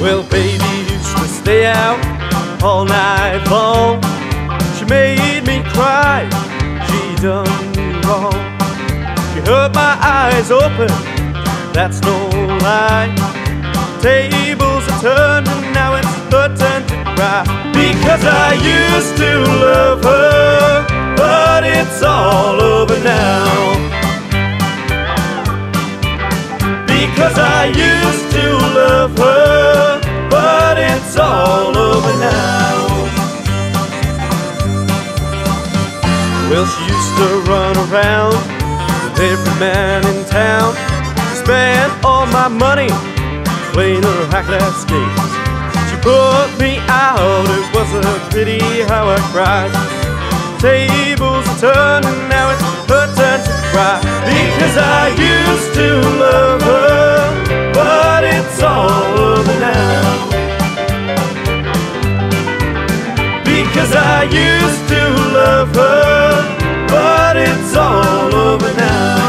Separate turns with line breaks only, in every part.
Well, baby used to stay out all night long. She made me cry, she done me wrong. She hurt my eyes open, that's no lie. Tables are turned and now it's her turn to cry. Because I used to love her, but it's all over now. Because I used to Well, she used to run around with every man in town. Spent all my money playing her high class games. She put me out, it was a pity how I cried. Tables are turning, now it's her turn to cry. Because I used to love Because I used to love her, but it's all over now.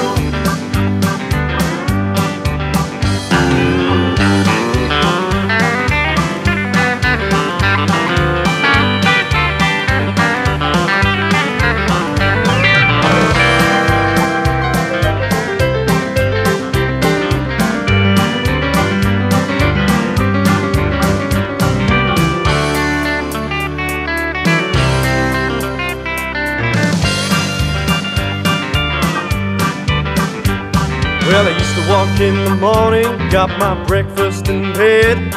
Well, I used to walk in the morning, got my breakfast in bed.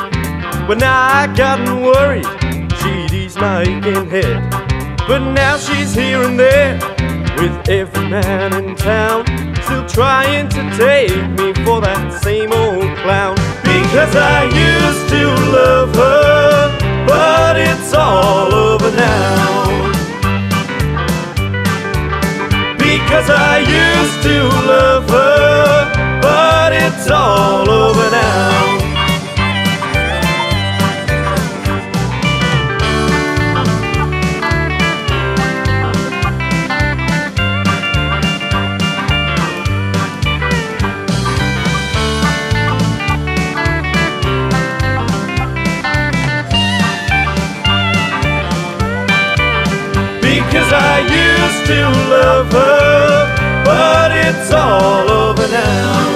But now I gotten worried, she'd ease my aching head. But now she's here and there, with every man in town, still trying to take me for that same old clown. Because I used to love her, but it's all over now. Because I used to love her, it's all over now. Because I used to love her, but it's all over now.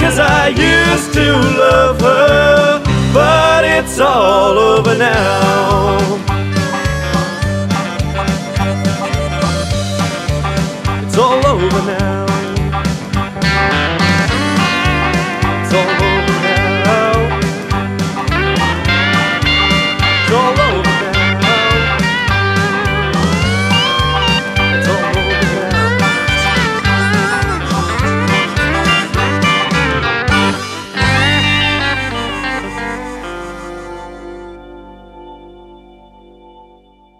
Cause I used to love her, but it's all over now. It's all over now.